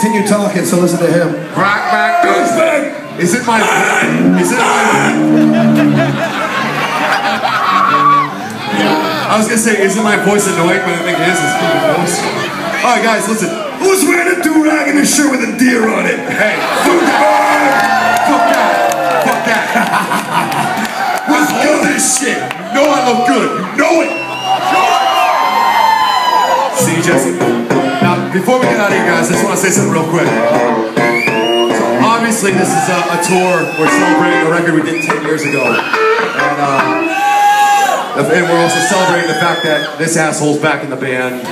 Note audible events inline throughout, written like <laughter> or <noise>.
continue talking, so listen to him. Crack back. Is it my? Is it my? I was gonna say, isn't my voice annoying? But I think it is. It's my voice. All right, guys, listen. Who's wearing a do-rag and a shirt with a deer on it? Hey, fuck that! Fuck that! Fuck that! Let's do this shit. No, I look good. Know it. See, Jesse. Before we get out of here, guys, I just want to say something real quick. So, obviously, this is a, a tour. We're celebrating a record we did 10 years ago. And, uh, and we're also celebrating the fact that this asshole's back in the band.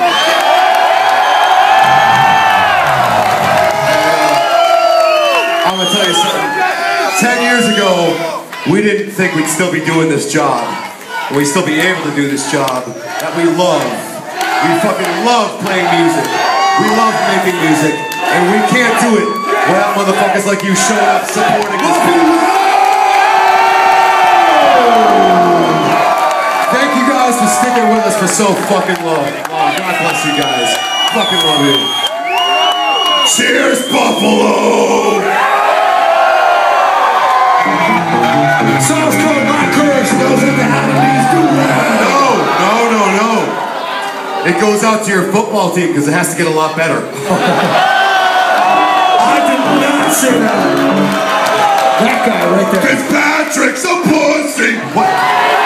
I'm gonna tell you something. Ten years ago, we didn't think we'd still be doing this job. We'd still be able to do this job that we love. We fucking love playing music. We love making music. And we can't do it without motherfuckers like you showing up supporting band. Thank you guys for sticking with us for so fucking long. Oh, God bless you guys. Fucking love you. Cheers, Buffalo! Sounds called my curse It goes out to your football team because it has to get a lot better. <laughs> I did not say that. That guy right there. Fitzpatrick's a pussy. What?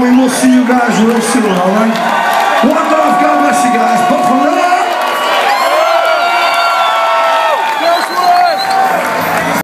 We will see you guys real soon, all right? One